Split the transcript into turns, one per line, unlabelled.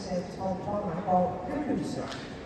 said, Tom, Tom, I bought cuckoo.